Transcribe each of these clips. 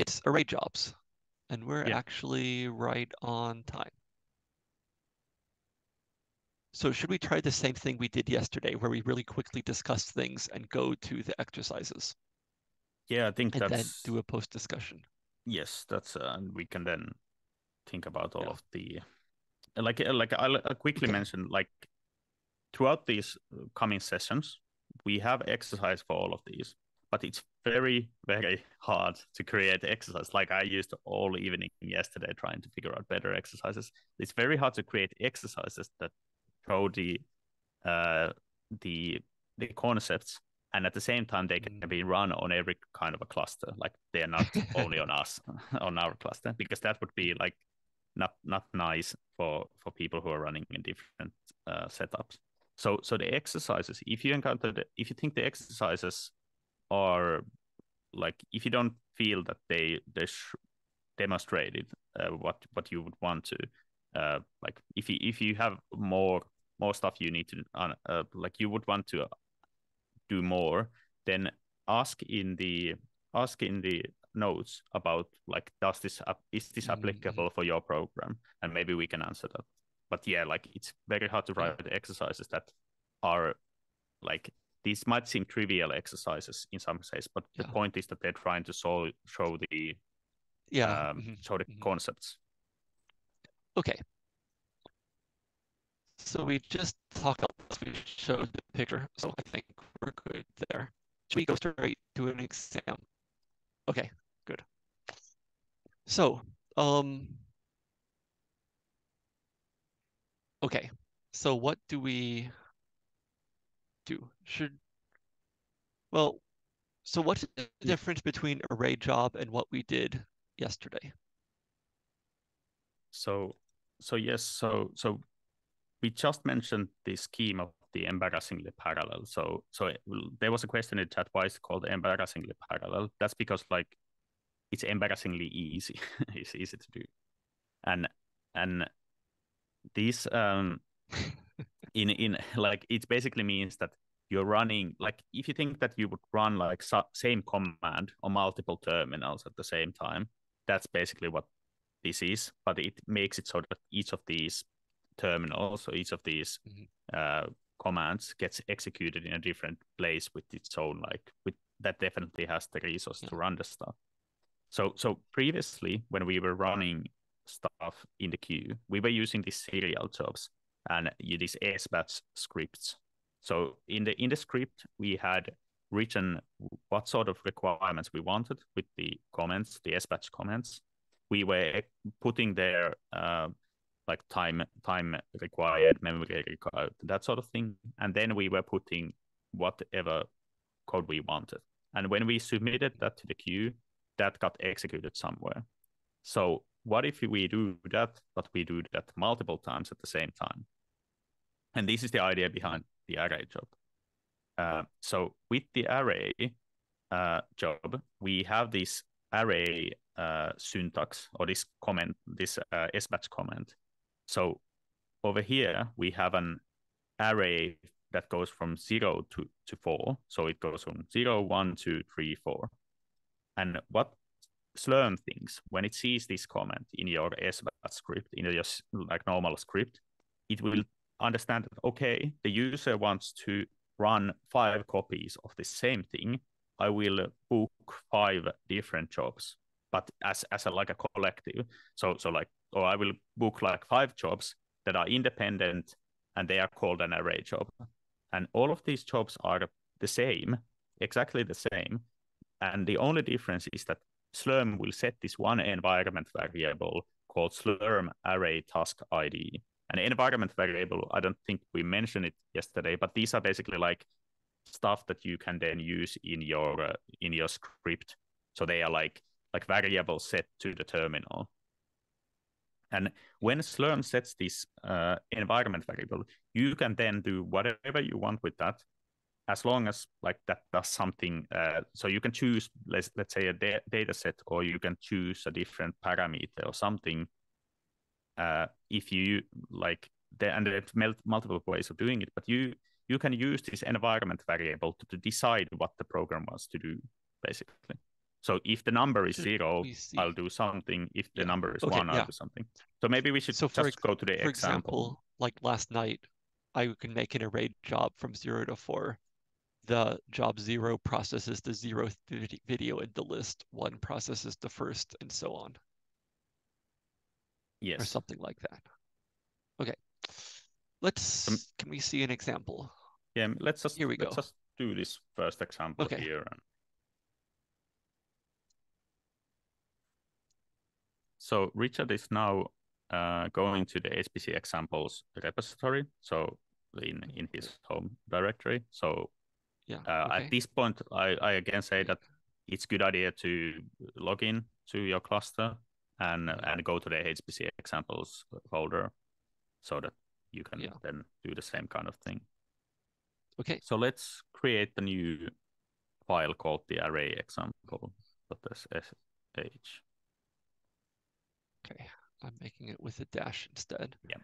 It's array jobs, and we're Yeah. actually right on time. So should we try the same thing we did yesterday, where we really quickly discuss things and go to the exercises Yeah, I think and then do a post discussion? yes, that's uh, and we can then think about all Yeah. of the like uh, like I'll, I'll quickly Okay. mention like throughout these uh, coming sessions we have exercise for all of these but it's very very hard to create exercise. Like i used all evening yesterday trying to figure out better exercises. It's very hard to create exercises that show the uh the the concepts and at the same time they can Mm. be run on every kind of a cluster. Like they're not only on us on our cluster because that would be like not not nice for for people who are running in different uh, setups. So so the exercises if you encounter the, if you think the exercises are like if you don't feel that they they sh- demonstrated uh, what what you would want to uh, like if you if you have more more stuff you need to uh, uh, like you would want to do more then ask in the ask in the notes about like does this is this Mhm, applicable for your program? And maybe we can answer that. But yeah like it's very hard to write exercises that are like these might seem trivial exercises in some sense, but the point is that they're trying to show show the Yeah. um, mhm. show the mhm. concepts Okay. So we just talked about we showed the picture, so I think we're good there. Should we go straight to an exam? Okay, good. So, um, okay. So what do we do? Should, well, so what's the difference between array job and what we did yesterday? So, so yes, so so we just mentioned the scheme of the embarrassingly parallel. So, so it- there was a question in chat why is it called embarrassingly parallel? That's because like it's embarrassingly easy. it's easy to do, and and these um in in like it basically means that you're running like if you think that you would run like sa- same command on multiple terminals at the same time that's basically what this is but it makes it so that each of these terminals or each of these Mhm. uh, commands gets executed in a different place with its own like with that definitely has the resource to run the stuff. So so previously when we were running stuff in the queue we were using these serial jobs and these SBATCH scripts. So in the in the script, we had written what sort of requirements we wanted with the comments, the SBATCH comments. We were putting there uh, like time time required, memory required, that sort of thing, and then we were putting whatever code we wanted. And when we submitted that to the queue, that got executed somewhere. So what if we do that, but we do that multiple times at the same time? And this is the idea behind the array job. Uh, so with the array uh, job, we have this array uh, syntax or this comment, this uh, SBATCH comment. So over here, we have an array that goes from zero to, to four. So it goes from zero, one, two, three, four. And what Slurm things. when it sees this comment in your SBATCH script, in your like normal script, it will understand that okay, the user wants to run five copies of the same thing. I will book five different jobs, but as as a like a collective. So so like or I will book like five jobs that are independent and they are called an array job. And all of these jobs are the same, exactly the same. And the only difference is that Slurm will set this one environment variable called Slurm array task ID. An environment variable, I don't think we mentioned it yesterday, but these are basically like stuff that you can then use in your uh, in your script. So they are like like variables set to the terminal. And when Slurm sets this uh, environment variable, you can then do whatever you want with that, as long as like that does something. Uh, so you can choose, let's let's say a da- data set, or you can choose a different parameter or something. Uh, if you like, there, and there's mul- multiple ways of doing it, but you you can use this environment variable to, to decide what the program wants to do, basically. So if the number is zero. I'll do something. If the Yeah. number is Okay, one, I'll yeah. do something. So maybe we should So just ex- go to the For example. example, like last night, I can make an array job from zero to four. The job zero processes the zeroth video in the list, one processes the first, and so on, Yes. or something like that. Okay. Let's, can we see an example? Yeah, let's just Here we let's go. just do this first example Okay. here. And... So Richard is now uh, going to the HPC examples repository, so in in his home directory. So Yeah, uh, okay. at this point, I, I again say that it's good idea to log in to your cluster and and go to the HPC examples folder, so that you can Yeah. then do the same kind of thing. Okay, So let's create a new file called the array example.sh. okay. I'm making it with a dash instead. Yeah.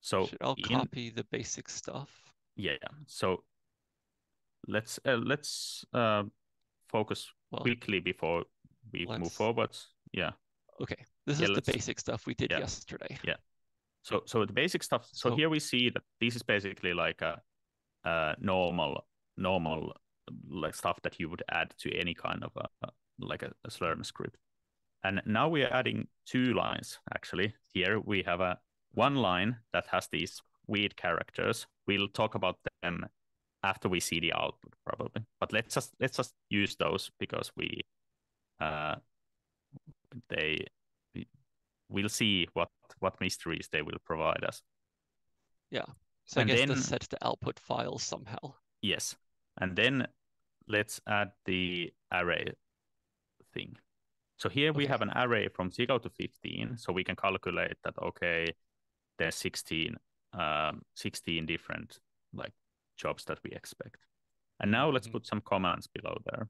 So Should I'll copy the basic stuff. yeah, yeah. So let's uh, let's uh, focus Well, quickly before we move let's- forward. Yeah. okay. This Yeah, is the let's- basic stuff we did yeah. yesterday. Yeah. So so the basic stuff. So, So- here we see that this is basically like a, a normal normal like stuff that you would add to any kind of a like a, a Slurm script. And now we are adding two lines actually. Here we have a one line that has these weird characters. We'll talk about them after we see the output probably. But let's just let's just use those because we uh they we- we'll see what what mysteries they will provide us. Yeah. So I guess then- this sets the output files somehow. Yes. And then let's add the array thing. So here we have an array from 0 to 15. So we can calculate that, okay, there's 16, um, 16 different like jobs that we expect. And now let's Mhm. put some commands below there.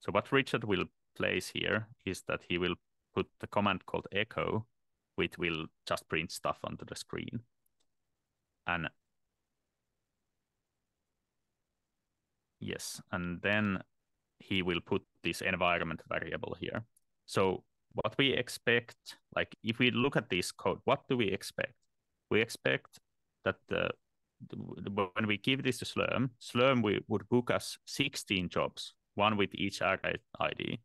So what Richard will place here is that he will put the command called echo, which will just print stuff onto the screen. And Yes, and then he will put this environment variable here. So what we expect, like if we look at this code, what do we expect? We expect that the- when we give this to Slurm, Slurm we, would book us 16 jobs, one with each ID.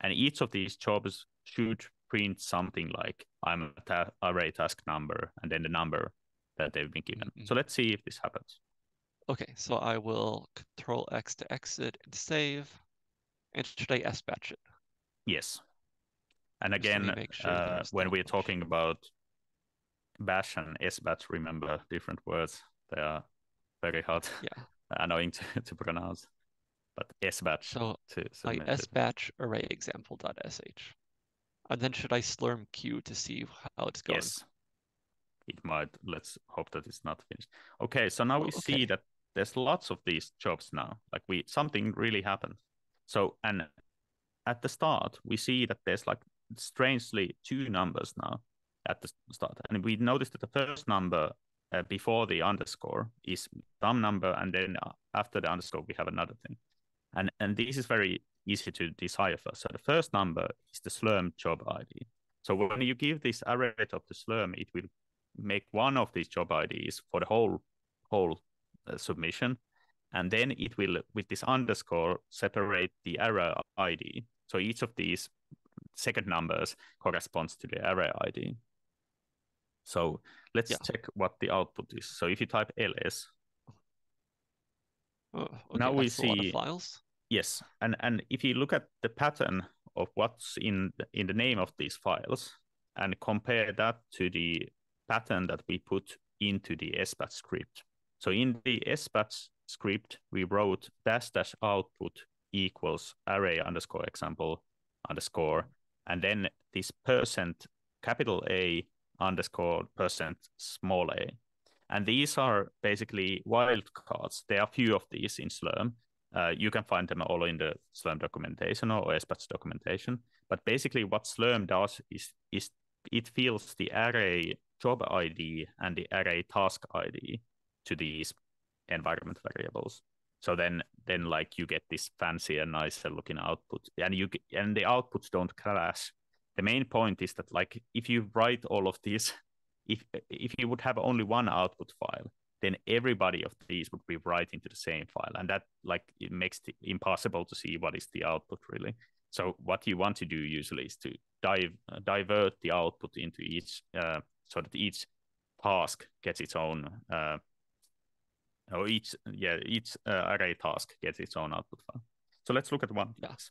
And each of these jobs should print something like I'm a ta- array task number and then the number that they've been given. Mhm. So let's see if this happens. Okay, so I will control X to exit and save. And should I S batch it? Yes. And again, sure uh, when we're talking about bash and S batch, remember different words. They are very hard, Yeah. annoying to, to pronounce. But sbatch So to I submit it. S batch array example.sh. And then should I slurm q to see how it's going? Yes. It might. Let's hope that it's not finished. Okay, so now Oh, we see that there's lots of these jobs now. Like we something really happened. So and at the start we see that there's like strangely two numbers now at the start, and we noticed that the first number uh, before the underscore is some number, and then uh, after the underscore we have another thing, and and this is very easy to decipher. So the first number is the Slurm job ID. So when you give this array of the Slurm, it will make one of these job IDs for the whole whole uh, submission, and then it will, with this underscore, separate the array ID. So each of these second numbers corresponds to the array ID. So let's Yeah. check what the output is. So if you type ls, Oh, okay, Now we see- files. yes, and and if you look at the pattern of what's in in the name of these files and compare that to the pattern that we put into the SBATCH script. So in the SBATCH script, we wrote dash dash output equals array underscore example underscore, and then this percent capital A underscore percent small a. And these are basically wildcards. There are a few of these in Slurm. Uh, you can find them all in the Slurm documentation or SBATCH documentation. But basically, what Slurm does is is it fills the array job ID and the array task ID to these environment variables. So then then like you get this fancy and nicer looking output, and you and the outputs don't crash. The main point is that like if you write all of these, if if you would have only one output file, then everybody of these would be writing to the same file, and that like it makes it impossible to see what is the output really. So what you want to do usually is to dive, uh, divert the output into each, uh, so that each task gets its own, uh, or each yeah each uh, array task gets its own output file. So let's look at one. Yes.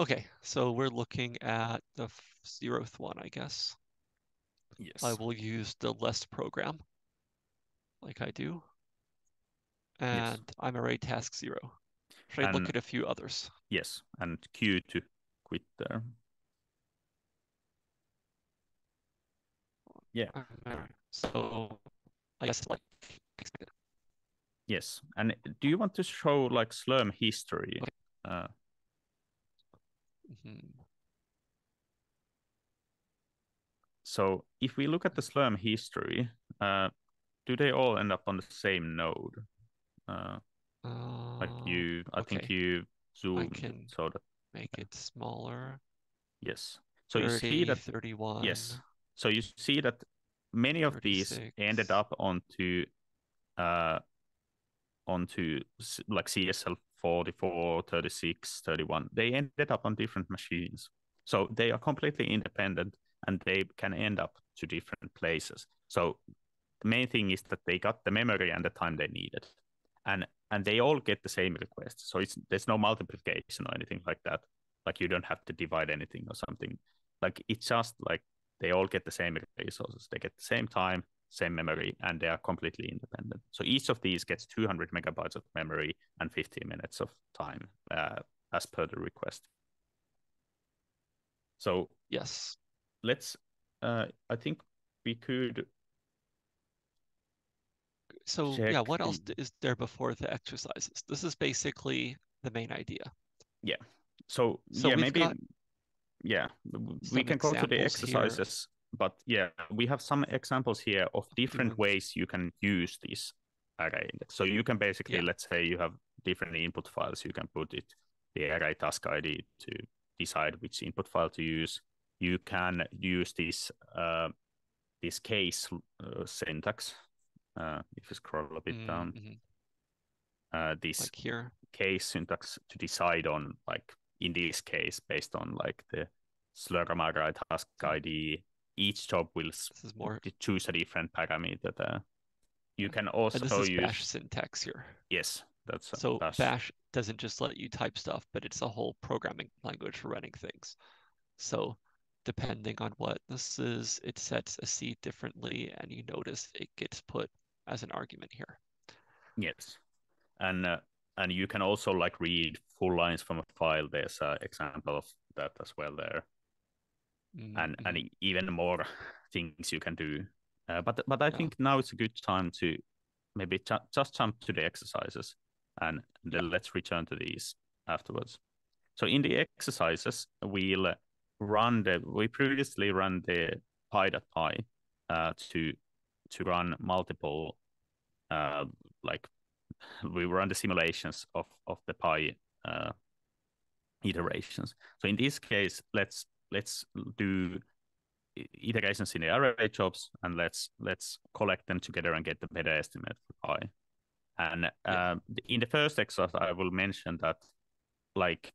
Okay, so we're looking at the zeroth one, I guess. Yes. I will use the less program like I do. And yes. I'm array task zero. Should I look at a few others? Yes, and Q to quit there. Yeah. So I guess like Yes, and do you want to show like Slurm history? Uh, mm-hmm. So if we look at the Slurm history, uh, do they all end up on the same node? Uh, uh, like you, I okay. think you zoom can so that make it smaller. Yes. So 30, you see that 31. Yes. So you see that many of 36. these ended up onto uh onto like CSL 44, 36, 31. They ended up on different machines. So they are completely independent and they can end up to different places. So the main thing is that they got the memory and the time they needed. And and they all get the same request. So it's there's no multiplication or anything like that. Like you don't have to divide anything or something. Like it's just like they all get the same resources. They get the same time, same memory, and they are completely independent. So each of these gets 200 megabytes of memory and 15 minutes of time uh, as per the request. So yes, let's. Uh, I think we could so yeah, what else is there before the exercises? This is basically the main idea. Yeah. So, so yeah, maybe yeah, we can go to the exercises. But yeah, we have some examples here of different mm-hmm. ways you can use this array index. So you can basically, yeah. let's say you have different input files, you can put it the array task ID to decide which input file to use. You can use this uh, this case uh, syntax uh, if you scroll a bit mm-hmm. down, uh, this like here case syntax to decide on like in this case based on like the Slurm task ID. Each job will more... choose a different parameter there. You can also and this is use bash syntax here. Yes, that's so bash. bash doesn't just let you type stuff, but it's a whole programming language for running things. So depending on what this is, it sets a seed differently, and you notice it gets put as an argument here. Yes, and uh, and you can also like read full lines from a file. There's an example of that as well there, mm-hmm. and and mm-hmm. even more things you can do. Uh, but but I yeah. think now it's a good time to maybe ch- just jump to the exercises, and then let's return to these afterwards. So in the exercises, we'll run the we previously run the pi.py uh, to to run multiple uh, like we run the simulations of of the pi uh, iterations. So in this case, let's let's do iterations in the array jobs and let's let's collect them together and get the better estimate for pi. And uh, in the first exercise, I will mention that like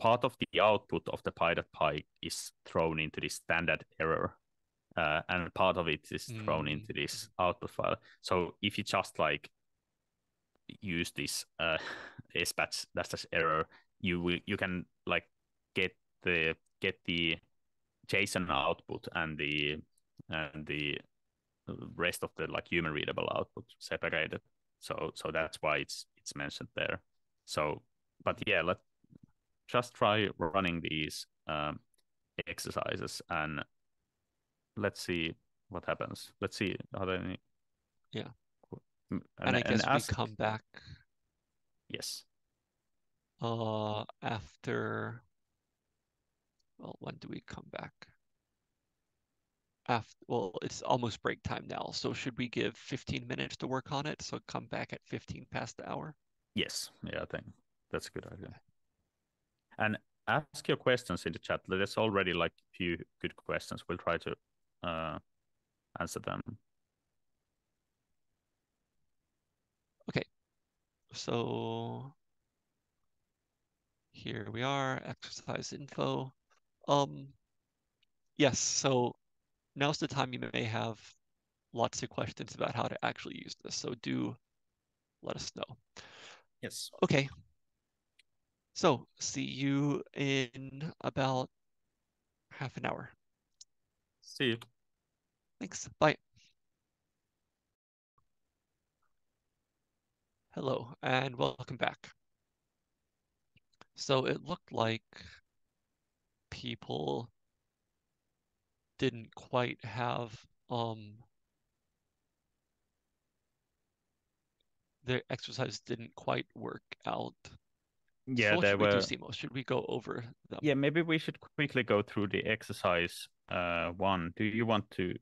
part of the output of the pi.py is thrown into the standard error uh, and part of it is thrown mm. into this output file. So if you just like use this uh, SBATCH dash error, you will you can like get the get the JSON output and the and the rest of the like human readable output separated. So so that's why it's it's mentioned there. So but yeah, let just try running these um, exercises and let's see what happens. Let's see are there any. Yeah. And, and I guess and ask... we come back. Yes. Uh, after. Well, when do we come back? After, well, it's almost break time now. So should we give 15 minutes to work on it? So come back at 15 past the hour. Yes, yeah, I think that's a good idea. And ask your questions in the chat. There's already like a few good questions. We'll try to uh, answer them. Okay, so here we are, exercise info. Um, yes, so now's the time you may have lots of questions about how to actually use this. So do let us know. Yes. Okay. So see you in about half an hour. See you. Thanks. Bye. Hello and welcome back. So it looked like people didn't quite have um their exercise didn't quite work out. Yeah, so there should were. we do, Should we go over them? Yeah, maybe we should quickly go through the exercise uh, one. Do you want to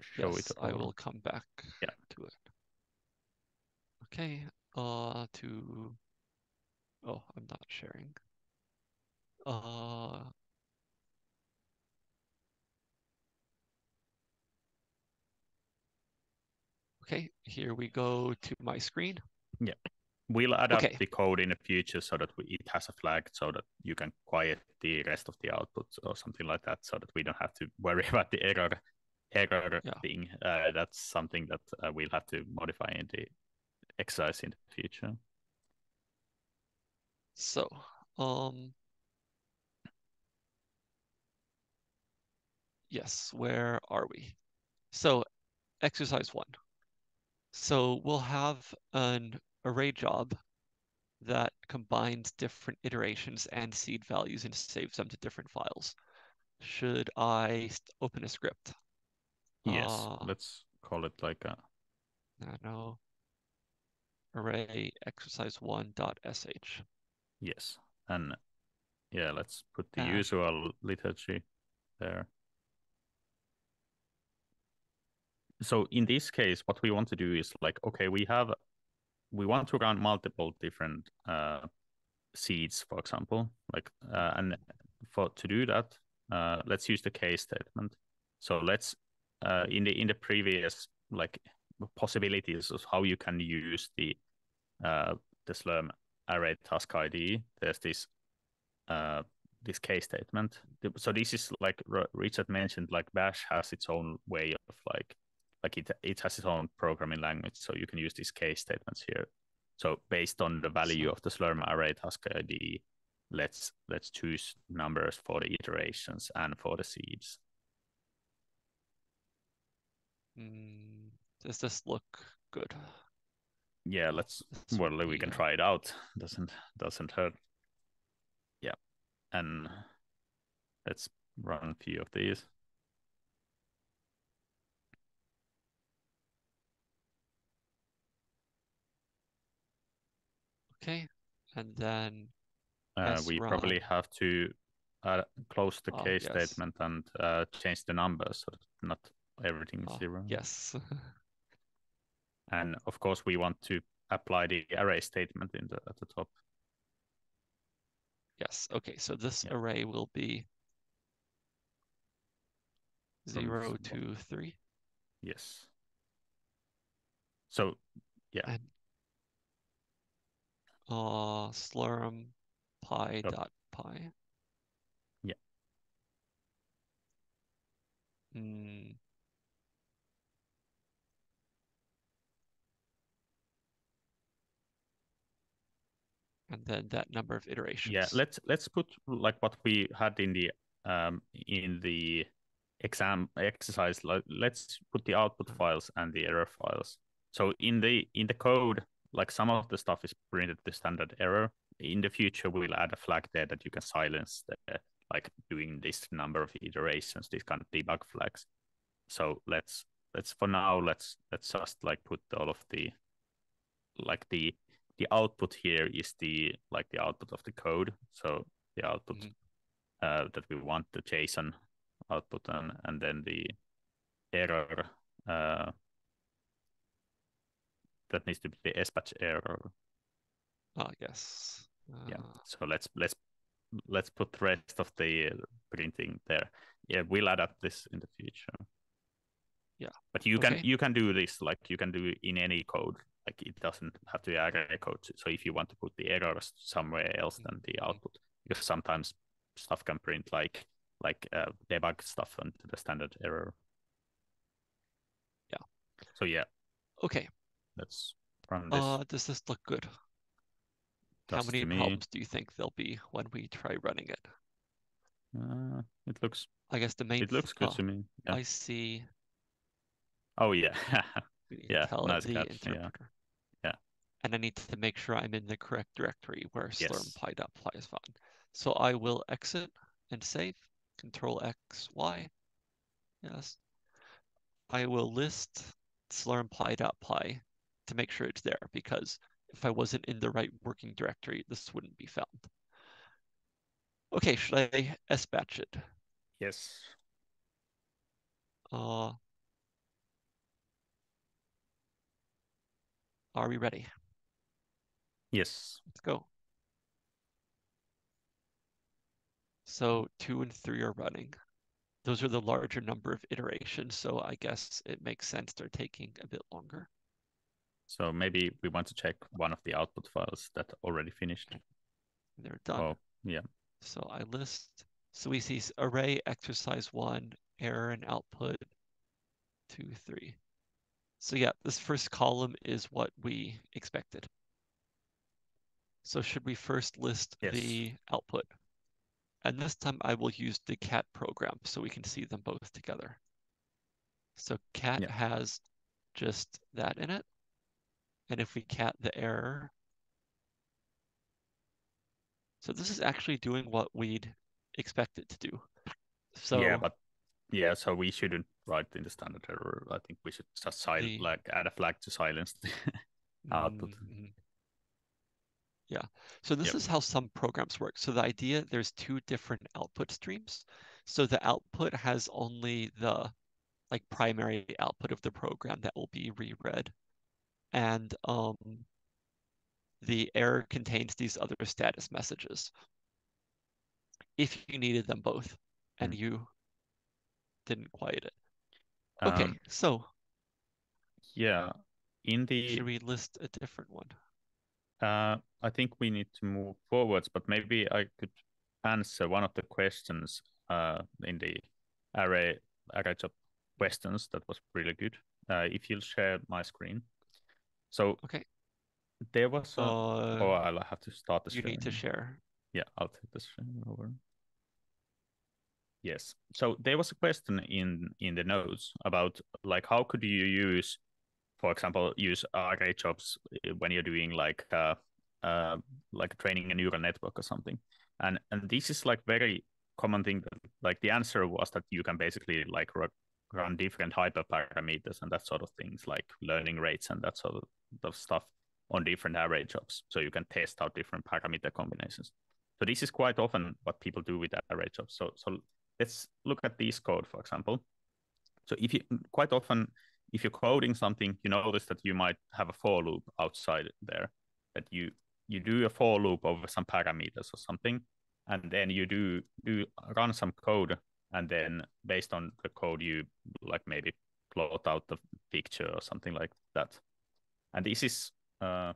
show yes, it? I will come back Yeah. to it. Okay, uh, to, oh, I'm not sharing. Uh, okay, here we go to my screen. Yeah. We'll adapt Okay. the code in the future so that we, it has a flag so that you can quiet the rest of the output or something like that so that we don't have to worry about the error error Yeah. thing. Uh, that's something that uh, we'll have to modify in the exercise in the future. So, um, yes, where are we? So, exercise one. So we'll have an array job that combines different iterations and seed values and saves them to different files. Should I open a script? Yes, Uh, let's call it like a nano array exercise one dot sh. yes, and yeah, let's put the Ah. usual liturgy there. So in this case, what we want to do is like, okay, we have, we want to run multiple different uh, seeds, for example, like, uh, and for to do that, uh, let's use the case statement. So let's uh, in the in the previous like possibilities of how you can use the uh, the Slurm array task ID. There's this uh, this case statement. So this is like Richard mentioned, like Bash has its own way of like like it it has its own programming language. So you can use these case statements here. So based on the value of the Slurm array task ID, let's let's choose numbers for the iterations and for the seeds. Mm, does this look good? Yeah, let's well we can try it out. Doesn't doesn't hurt. Yeah, and let's run a few of these. Okay, and then Uh, we run. probably have to uh, close the Ah, case yes. statement and uh, change the numbers so that not everything is ah, zero. yes. And of course, we want to apply the array statement in the at the top. Yes, okay, so this Yeah. array will be zero to three, Yes. So yeah, and uh slurm pi Yep. dot pi. Yeah. Hmm. And then that number of iterations. yeah. Let's let's put like what we had in the um in the exam exercise. like, Let's put the output Mhm. files and the error files. So in the in the code, like some of the stuff is printed the standard error. In the future, we'll add a flag there that you can silence the like doing this number of iterations, these kind of debug flags. So let's let's for now let's let's just like put all of the like the the output here is the like the output of the code. So the output Mhm. uh, that we want the JSON output and and then the error uh, that needs to be the SBatch error. Ah, yes. Uh, Yeah. So let's let's let's put the rest of the uh, printing there. Yeah, we'll adapt this in the future. Yeah. But you can you can do this like you can do in any code. Like it doesn't have to be array code. So if you want to put the errors somewhere else than the Mhm. output, because sometimes stuff can print like like uh, debug stuff onto the standard error. Yeah. So yeah, Okay. Let's run this. Uh, does this look good? How many problems do you think there'll be when we try running it? Uh, it looks I guess the main it looks good oh, to me. Yeah. I see. Oh yeah. Yeah, nice the catch, yeah. interpreter. Yeah. And I need to make sure I'm in the correct directory where Yes. slurmpy.py is found. So I will exit and save. Control X, Y. Yes. I will list slurmpy.py to make sure it's there because if I wasn't in the right working directory, this wouldn't be found. Okay, should I sbatch it? yes. Uh, are we ready? Yes. Let's go. So two and three are running. Those are the larger number of iterations, so I guess it makes sense they're taking a bit longer. So maybe we want to check one of the output files that already finished. They're done. Oh, yeah. So I list, so we see array exercise one, error and output, two, three. So yeah, this first column is what we expected. So should we first list Yes. the output? And this time I will use the cat program so we can see them both together. So cat Yeah. has just that in it. And if we cat the error, so this is actually doing what we'd expect it to do. So yeah, but yeah, so we shouldn't write in the standard error. I think we should just sil- The- like add a flag to silence the output. Mhm. Yeah. So this Yep. is how some programs work. So the idea, there's two different output streams. So the output has only the like primary output of the program that will be reread. And um, the error contains these other status messages. If you needed them both and you didn't quiet it. Okay, Um, so yeah. In the should we list a different one? Uh, I think we need to move forwards, but maybe I could answer one of the questions uh, in the array array job questions that was really good. Uh, if you'll share my screen. So Okay. there was a, Uh, oh, I'll have to start the you need to share. Yeah, I'll take this over. Yes. So there was a question in in the notes about like how could you use, for example, use array jobs uh, when you're doing like uh, uh like training a neural network or something. And and this is like very common thing that like the answer was that you can basically like run different hyperparameters and that sort of things like learning rates and that sort of, of stuff on different array jobs. So you can test out different parameter combinations. So this is quite often what people do with array jobs. So so let's look at this code, for example. So if you quite often, if you're coding something, you notice that you might have a for loop outside there. That you you do a for loop over some parameters or something, and then you do do run some code, and then based on the code, you like maybe plot out the picture or something like that. And this is uh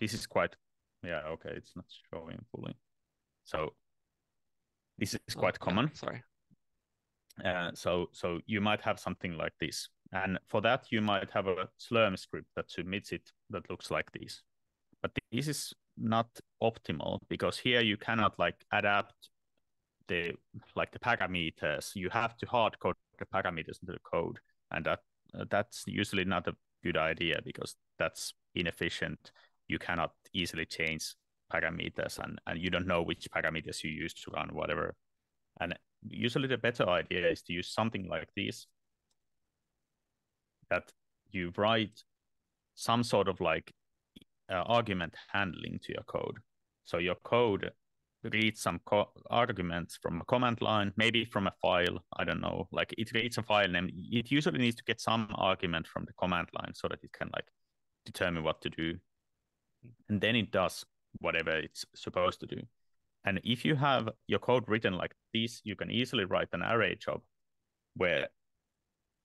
this is quite yeah okay it's not showing fully. So this is Oh, quite yeah, common. sorry. Uh, so so you might have something like this, and for that you might have a Slurm script that submits it that looks like this. But this is not optimal because here you cannot like adapt the like the parameters. You have to hard code the parameters into the code, and that uh, that's usually not a good idea because that's inefficient. You cannot easily change parameters, and and you don't know which parameters you use to run whatever. And usually the better idea is to use something like this that you write some sort of like uh, argument handling to your code. So your code reads some co- arguments from a command line, maybe from a file. I don't know. Like it reads a file name. It usually needs to get some argument from the command line so that it can like determine what to do. And then it does whatever it's supposed to do. And if you have your code written like this, you can easily write an array job where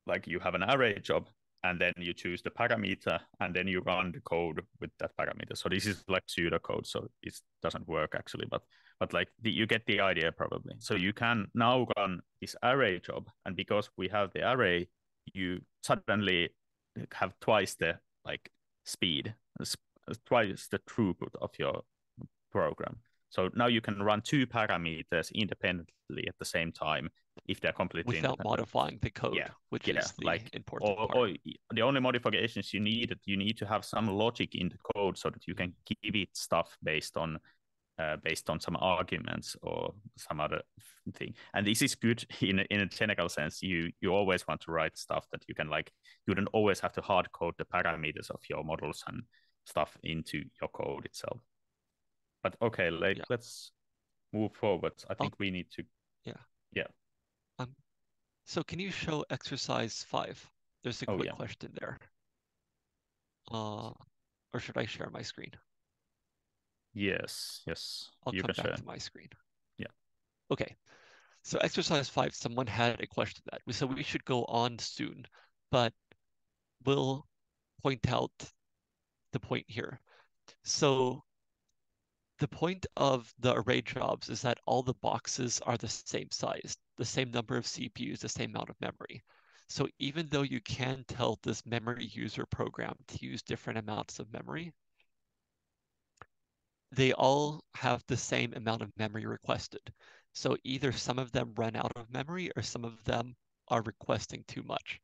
like you have an array job and then you choose the parameter and then you run the code with that parameter. So this is like pseudocode, so it doesn't work actually, but but like the, you get the idea probably. So you can now run this array job, and because we have the array, you suddenly have twice the like speed, twice the throughput of your program. So now you can run two parameters independently at the same time if they're completely without modifying the code, yeah. which yeah. is the like, important or, part. Or the only modifications you need, you need to have some logic in the code so that you can give it stuff based on uh, based on some arguments or some other thing. And this is good in in a technical sense. You you always want to write stuff that you can like. You don't always have to hard code the parameters of your models and stuff into your code itself. But okay, like yeah. let's move forward. I think we need to. Yeah. Yeah. So can you show exercise five? There's a oh, quick yeah. question there. Uh, or should I share my screen? Yes. Yes. I'll you come back share. to my screen. Yeah. Okay. So exercise five, someone had a question that so we should go on soon, but we'll point out the point here. So the point of the array jobs is that all the boxes are the same size, the same number of CPUs, the same amount of memory. So even though you can tell this memory user program to use different amounts of memory, they all have the same amount of memory requested. So either some of them run out of memory or some of them are requesting too much.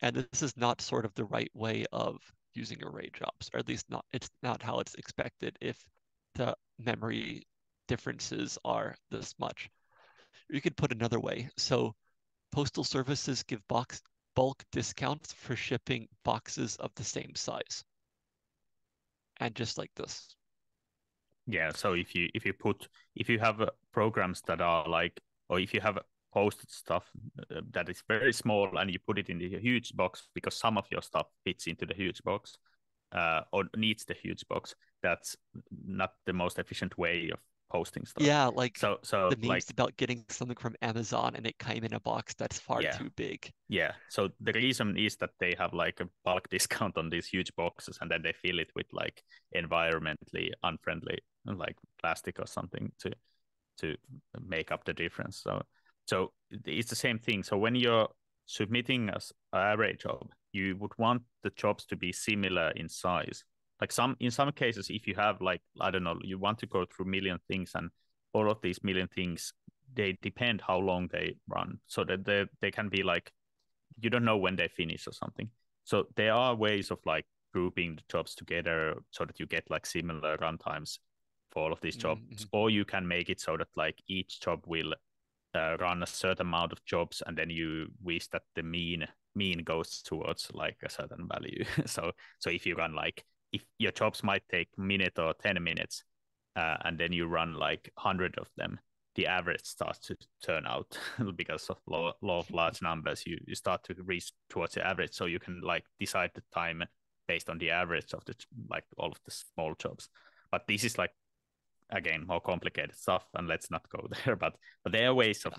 And this is not sort of the right way of using array jobs, or at least not it's not how it's expected if the memory differences are this much. You could put another way. So postal services give box bulk discounts for shipping boxes of the same size. And just like this. Yeah, so if you if you put if you have uh, programs that are like or if you have posted stuff uh, that is very small and you put it in the huge box because some of your stuff fits into the huge box uh, or needs the huge box, that's not the most efficient way of posting stuff. Yeah, like so so the memes like, about getting something from Amazon and it came in a box that's far yeah, too big. Yeah. So the reason is that they have like a bulk discount on these huge boxes and then they fill it with like environmentally unfriendly like plastic or something to to make up the difference. So so it's the same thing. So when you're submitting a, an array job, you would want the jobs to be similar in size. Like some in some cases, if you have like I don't know, you want to go through million things, and all of these million things they depend how long they run, so that they they can be like you don't know when they finish or something. So there are ways of like grouping the jobs together so that you get like similar runtimes for all of these jobs, mm-hmm. or you can make it so that like each job will uh, run a certain amount of jobs and then you wish that the mean mean goes towards like a certain value. So so if you run like if your jobs might take minute or 10 minutes uh, and then you run like 100 of them the average starts to turn out because of law, law of large numbers. You, you start to reach towards the average. So you can like decide the time based on the average of the like all of the small jobs but this is like again more complicated stuff and let's not go there. But but there are ways of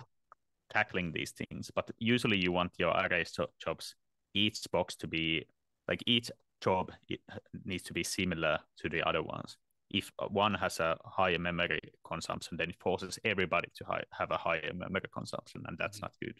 tackling these things but usually you want your array jobs each box to be like each job it needs to be similar to the other ones if one has a higher memory consumption then it forces everybody to have a higher memory consumption and that's mm-hmm. not good